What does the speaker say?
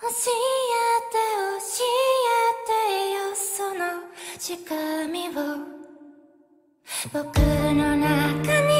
教えて教えてよその近みを。僕の中に